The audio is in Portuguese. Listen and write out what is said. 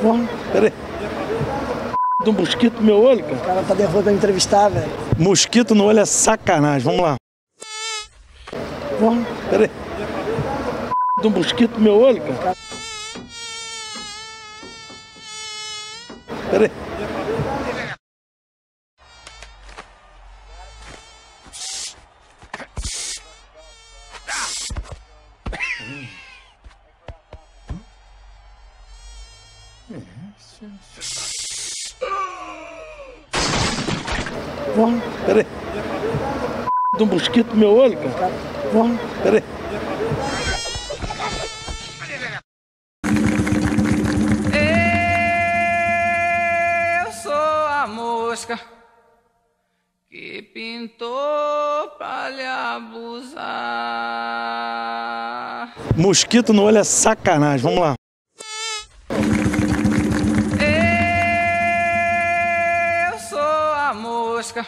Porra, peraí. Do mosquito no meu olho, cara. O cara tá nervoso pra me entrevistar, velho. Mosquito no olho é sacanagem, vamos lá. Porra, peraí. Do mosquito no meu olho, cara. Peraí. Porra, peraí. Do mosquito no meu olho, cara. Porra, peraí. Eu sou a mosca que pintou pra lhe abusar. Mosquito no olho é sacanagem, vamos lá. A